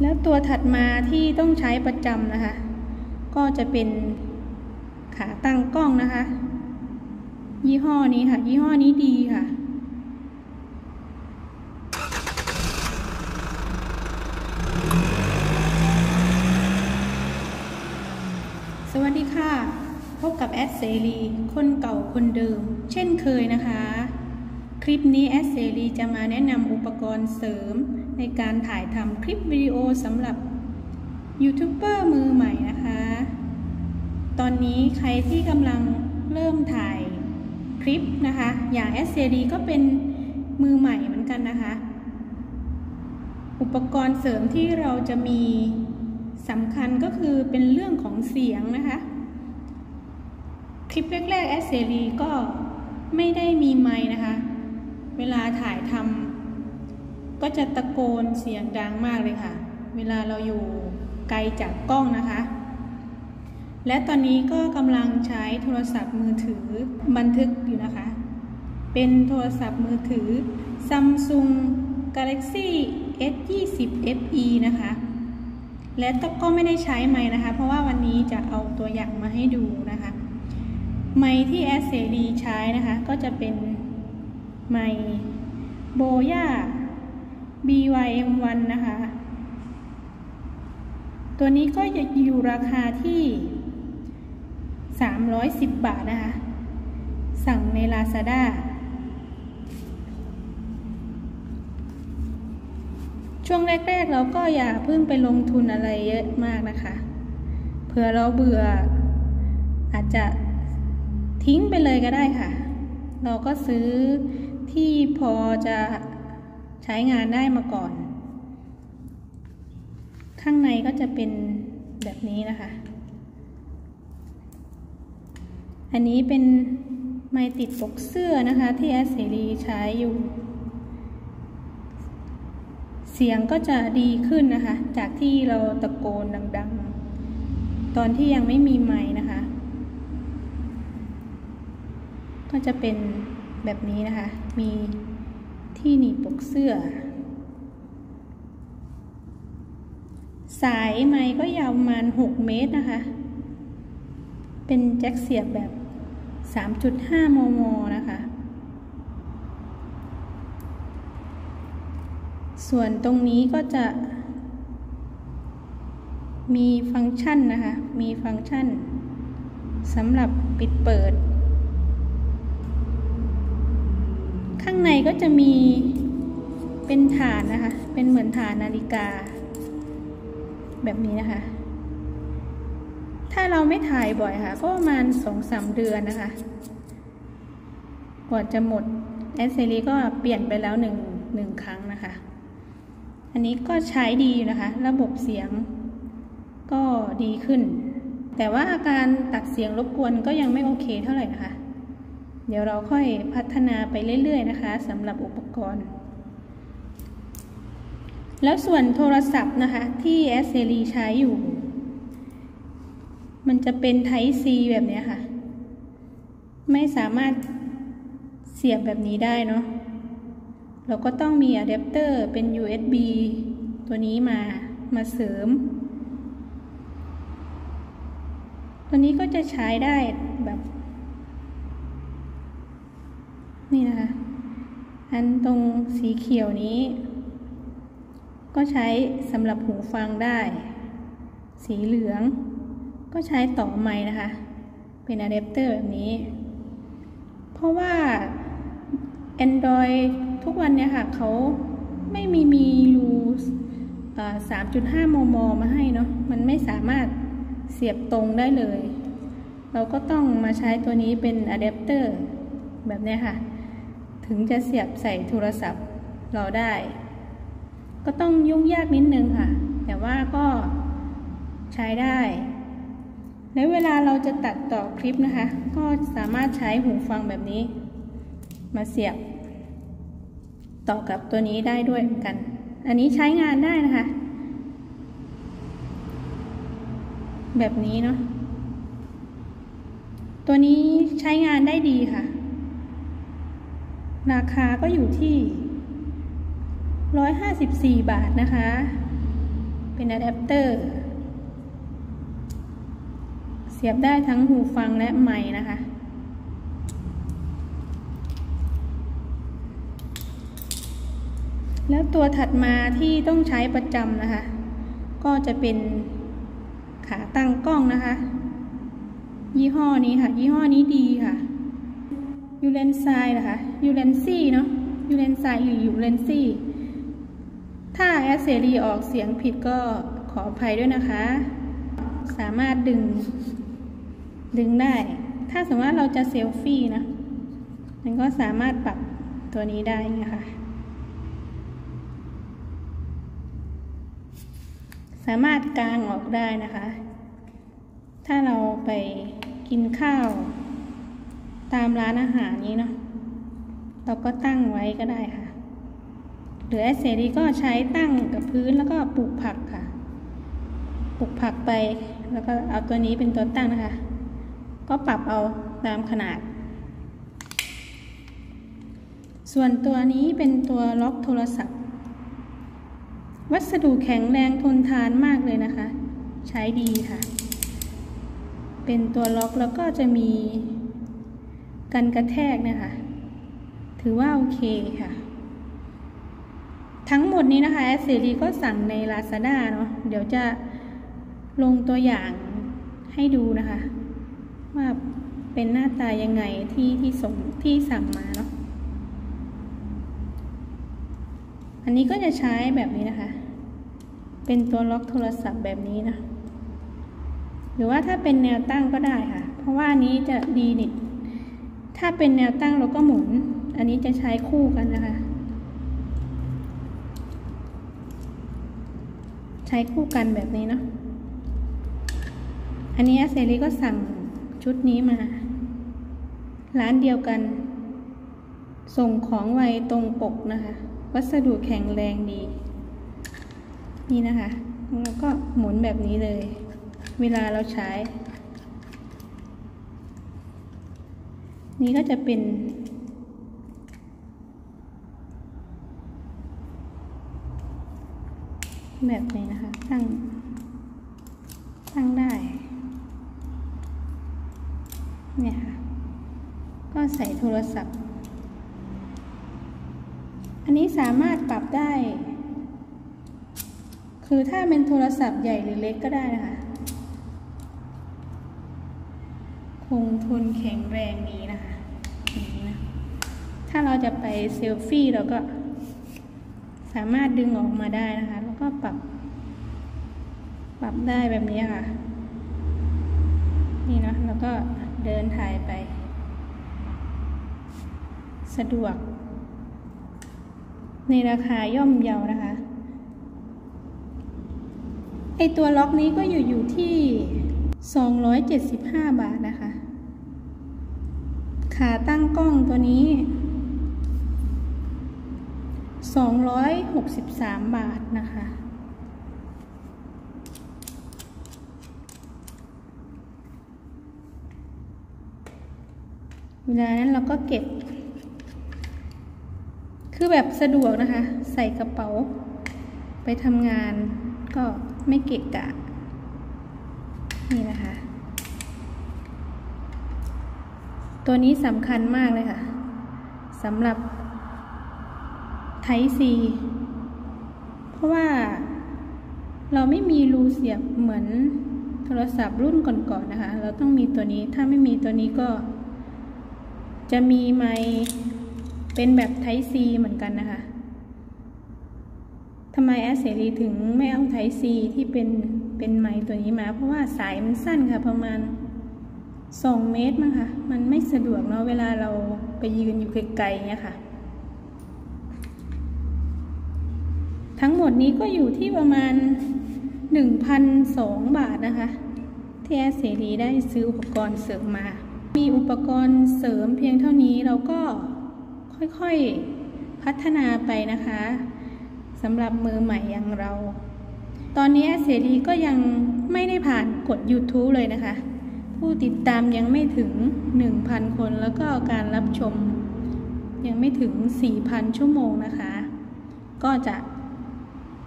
แล้วตัวถัดมาที่ต้องใช้ประจำนะคะ ก็จะเป็นขาตั้งกล้องนะคะ ยี่ห้อนี้ค่ะ ยี่ห้อนี้ดีค่ะ สวัสดีค่ะ พบกับแอดเสรีคนเก่าคนเดิม เช่นเคยนะคะ คลิปนี้แอดเสรีจะมาแนะนำอุปกรณ์เสริม ในการถ่ายทำคลิปวิดีโอสำหรับยูทูบเบอร์มือใหม่นะคะ ตอนนี้ใครที่กำลังเริ่มถ่ายคลิปนะคะ อย่าง s อ d ก็เป็นมือใหม่เหมือนกันนะคะ อุปกรณ์เสริมที่เราจะมีสำคัญก็คือเป็นเรื่องของเสียงนะคะ คลิปแรกๆ s อ d ก็ไม่ได้มีไม้นะคะ เวลาถ่ายทำ ก็จะตะโกนเสียงดังมากเลยค่ะ เวลาเราอยู่ไกลจากกล้องนะคะ และตอนนี้ก็กำลังใช้โทรศัพท์มือถือบันทึกอยู่นะคะ เป็นโทรศัพท์มือถือ Samsung Galaxy S20 FE นะคะ และก็ไม่ได้ใช้ไม้นะคะ เพราะว่าวันนี้จะเอาตัวอย่างมาให้ดูนะคะ ไม้ที่แอสเซดีใช้นะคะ ก็จะเป็นไม้โบย่า BYM1 นะคะ ตัวนี้ก็จะอยู่ราคาที่ 310 บาทนะคะ สั่งใน Lazada ช่วงแรก ๆ เราก็อย่าเพิ่งไปลงทุนอะไรเยอะมากนะคะ เผื่อเราเบื่อ อาจจะทิ้งไปเลยก็ได้ค่ะ เราก็ซื้อที่พอจะ ใช้งานได้มาก่อน ข้างในก็จะเป็นแบบนี้นะคะ อันนี้เป็นไม้ติดปกเสื้อนะคะที่แอสเซรีใช้อยู่ เสียงก็จะดีขึ้นนะคะ จากที่เราตะโกนดังๆ ตอนที่ยังไม่มีไม้นะคะ ก็จะเป็นแบบนี้นะคะ มี ที่หนีบปกเสื้อ สายไม้ก็ยาวประมาณ 6 เมตรนะคะ เป็นแจ็คเสียบแบบ 3.5 มม นะคะ ส่วนตรงนี้ก็จะ มีฟังก์ชันนะคะ มีฟังก์ชันสำหรับปิดเปิด ข้างในก็จะมีเป็นฐานนะคะ เป็นเหมือนฐานนาฬิกา แบบนี้นะคะ ถ้าเราไม่ถ่ายบ่อยค่ะ ก็ประมาณสองสามเดือนนะคะกว่าจะหมดแอสเซรีก็เปลี่ยนไปแล้วหนึ่งหนึ่งครั้งนะคะ อันนี้ก็ใช้ดีอยู่นะคะ ระบบเสียงก็ดีขึ้น แต่ว่าอาการตัดเสียงรบกวนก็ยังไม่โอเคเท่าไหร่นะคะ เดี๋ยวเราค่อยพัฒนาไปเรื่อย ๆ นะคะสำหรับอุปกรณ์ แล้วส่วนโทรศัพท์นะคะ ที่แอสเซรีใช้อยู่ มันจะเป็น Type C แบบนี้ค่ะ ไม่สามารถเสียบแบบนี้ได้เนาะเราก็ต้องมีอะแดปเตอร์เป็น USB ตัวนี้มามาเสริม ตัวนี้ก็จะใช้ได้แบบ นี่นะคะ อันตรงสีเขียวนี้ ก็ใช้สำหรับหูฟังได้ สีเหลือง ก็ใช้ต่อไม้นะคะ เป็นอะแดปเตอร์แบบนี้ เพราะว่า Android ทุกวันเนี่ยค่ะเขาไม่มีมีรู3.5มมมาให้เนาะ มันไม่สามารถเสียบตรงได้เลย เราก็ต้องมาใช้ตัวนี้เป็นอะแดปเตอร์แบบนี้ค่ะ ถึงจะเสียบใส่โทรศัพท์เราได้ ก็ต้องยุ่งยากนิดนึงค่ะ แต่ว่าก็ใช้ได้ แล้วเวลาเราจะตัดต่อคลิปนะคะ ก็สามารถใช้หูฟังแบบนี้ มาเสียบ ต่อกับตัวนี้ได้ด้วยเหมือนกัน อันนี้ใช้งานได้นะคะ แบบนี้เนาะตัวนี้ใช้งานได้ดีค่ะ ราคาก็อยู่ที่ 154 บาทนะคะ เป็นอะแดปเตอร์ เสียบได้ทั้งหูฟังและไมค์นะคะ แล้วตัวถัดมาที่ต้องใช้ประจำนะคะ ก็จะเป็นขาตั้งกล้องนะคะ ยี่ห้อนี้ค่ะ ยี่ห้อนี้ดีค่ะ ยูเลนไซด์นะคะยูเลนซี่เนาะยูเลนไซด์หรือยูเลนซี่ ถ้าแอสเซรีออกเสียงผิดก็ขออภัยด้วยนะคะ สามารถดึง ดึงได้ ถ้าสมมติว่าเราจะเซลฟี่นะ มันก็สามารถปรับตัวนี้ได้นะคะสามารถกางออกได้นะคะ ถ้าเราไปกินข้าว ตามร้านอาหารนี้เนาะเราก็ตั้งไว้ก็ได้ค่ะ หรือแอสเซรีก็ใช้ตั้งกับพื้นแล้วก็ปลูกผักค่ะ ปลูกผักไป แล้วก็เอาตัวนี้เป็นตัวตั้งนะคะ ก็ปรับเอาตามขนาด ส่วนตัวนี้เป็นตัวล็อกโทรศัพท์ วัสดุแข็งแรงทนทานมากเลยนะคะ ใช้ดีค่ะ เป็นตัวล็อกแล้วก็จะมี กันกระแทกเนี่ยค่ะ ถือว่าโอเคค่ะ ทั้งหมดนี้นะคะแอสเซรีก็สั่งใน Lazada เนาะเดี๋ยวจะลงตัวอย่างให้ดูนะคะ ว่าเป็นหน้าตายังไงที่ที่ส่งที่สั่งมาเนาะอันนี้ก็จะใช้แบบนี้นะคะ เป็นตัวล็อกโทรศัพท์แบบนี้นะ หรือว่าถ้าเป็นแนวตั้งก็ได้ค่ะ เพราะว่านนี้จะดีนิด ถ้าเป็นแนวตั้งเราก็หมุน อันนี้จะใช้คู่กันนะคะ ใช้คู่กันแบบนี้เนาะ อันนี้เซรีก็สั่งชุดนี้มา ร้านเดียวกัน ส่งของไวตรงปกนะคะ วัสดุแข็งแรงดี นี่นะคะ แล้วก็หมุนแบบนี้เลย เวลาเราใช้ นี่ก็จะเป็นแบบนี้นะคะตั้งตั้งได้ เนี่ยค่ะ ก็ใส่โทรศัพท์ อันนี้สามารถปรับได้ คือถ้าเป็นโทรศัพท์ใหญ่หรือเล็กก็ได้นะคะ คงทนแข็งแรงนี้นะคะ อย่างนี้นะถ้าเราจะไปเซลฟี่เราก็สามารถดึงออกมาได้นะคะ แล้วก็ปรับ ปรับได้แบบนี้ค่ะ นี่นะแล้วก็เดินถ่ายไป สะดวก ในราคาย่อมเยานะคะไอตัวล็อกนี้ก็อยู่อยู่ที่ 275 บาทนะคะ ขาตั้งกล้องตัวนี้ 263 บาทนะคะ เวลานั้นเราก็เก็บ คือแบบสะดวกนะคะ ใส่กระเป๋า ไปทำงานก็ไม่เกะกะ นี่นะคะ ตัวนี้สำคัญมากเลยค่ะสำหรับไทซีเพราะว่าเราไม่มีรูเสียบเหมือนโทรศัพท์รุ่นก่อนๆนนะคะ เราต้องมีตัวนี้ ถ้าไม่มีตัวนี้ก็ จะมีไมเป็นแบบไทซีเหมือนกันนะคะทำไมแอสเซรีถึงไม่เอาไทซีที่เป็นเป็นไม้ตัวนี้มา เพราะว่าสายมันสั้นค่ะประมาณ สองเมตรมั้งคะมันไม่สะดวกเนาะเวลาเราไปยืนอยู่ไกลๆเนี่ยค่ะ ทั้งหมดนี้ก็อยู่ที่ประมาณหนึ่งพันสองบาทนะคะที่แอสเซรีได้ซื้ออุปกรณ์เสริมมา มีอุปกรณ์เสริมเพียงเท่านี้เราก็ค่อยๆพัฒนาไปนะคะสำหรับมือใหม่อย่างเรา ตอนนี้เสรีก็ยังไม่ได้ผ่านกด YouTube เลยนะคะ ผู้ติดตามยังไม่ถึง 1,000 คนแล้วก็การรับชมยังไม่ถึง 4,000 ชั่วโมงนะคะ ก็จะ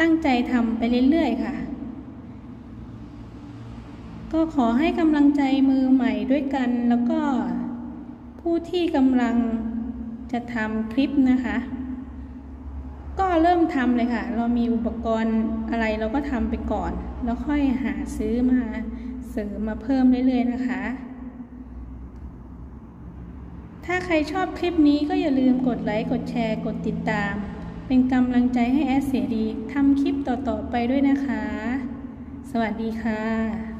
ตั้งใจทำไปเรื่อยๆค่ะ ก็ขอให้กำลังใจมือใหม่ด้วยกัน แล้วก็ผู้ที่กำลังจะทำคลิปนะคะ ก็เริ่มทำเลยค่ะ เรามีอุปกรณ์อะไรเราก็ทำไปก่อน แล้วค่อยหาซื้อมา เสริมมาเพิ่มเรื่อยๆนะคะ ถ้าใครชอบคลิปนี้ก็อย่าลืมกดไลค์ กดแชร์ กดติดตาม เป็นกำลังใจให้แอสเสียดีทำคลิปต่อๆไปด้วยนะคะ สวัสดีค่ะ